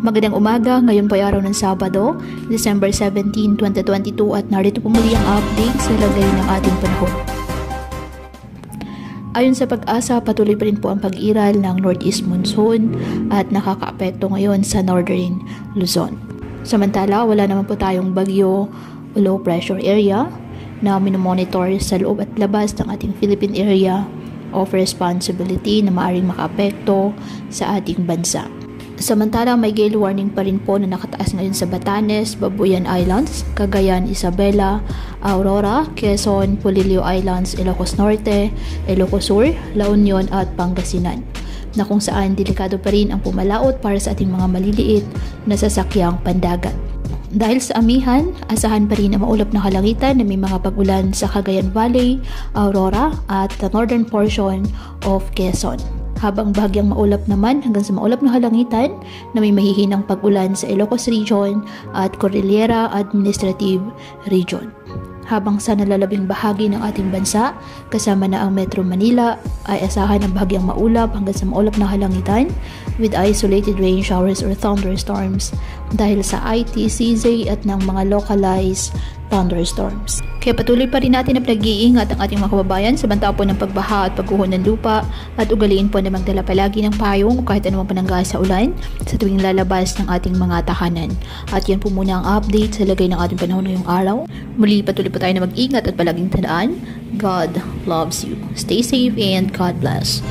Magandang umaga, ngayon po ay araw ng Sabado, December 17, 2022 at narito po muli ang update sa lagay ng ating panahon. Ayon sa pag-asa, patuloy pa rin po ang pag-iral ng northeast monsoon at nakakaapekto ngayon sa northern Luzon. Samantala, wala naman po tayong bagyo o low pressure area na minomonitor sa loob at labas ng ating Philippine area of responsibility na maaring makaapekto sa ating bansa. Samantala, may gale warning pa rin po na nakataas ngayon sa Batanes, Babuyan Islands, Cagayan, Isabela, Aurora, Quezon, Polillo Islands, Ilocos Norte, Ilocos Sur, La Union at Pangasinan na kung saan delikado pa rin ang pumalaot para sa ating mga maliliit na sasakyang pandagat. Dahil sa amihan, asahan pa rin ang maulap na kalangitan na may mga pag-ulan sa Cagayan Valley, Aurora at the northern portion of Quezon habang bahagyang maulap naman hanggang sa maulap na halangitan na may mahihinang pag-ulan sa Ilocos Region at Cordillera Administrative Region. Habang sa nalalabing bahagi ng ating bansa, kasama na ang Metro Manila, ay asahan ng bahagyang maulap hanggang sa maulap na halangitan with isolated rain showers or thunderstorms dahil sa ITCZ at ng mga localized thunderstorms. Kaya patuloy pa rin natin na pinag-iingat ang ating mga kababayan sa banta po ng pagbaha at pagguho ng lupa at ugaliin po na magdala palagi ng payong o kahit anumang panangga sa ulan sa tuwing lalabas ng ating mga tahanan. At yan po muna ang update sa lagay ng ating panahon ngayong araw. Muli patuloy po tayo na mag-ingat at palaging tandaan, God loves you. Stay safe and God bless.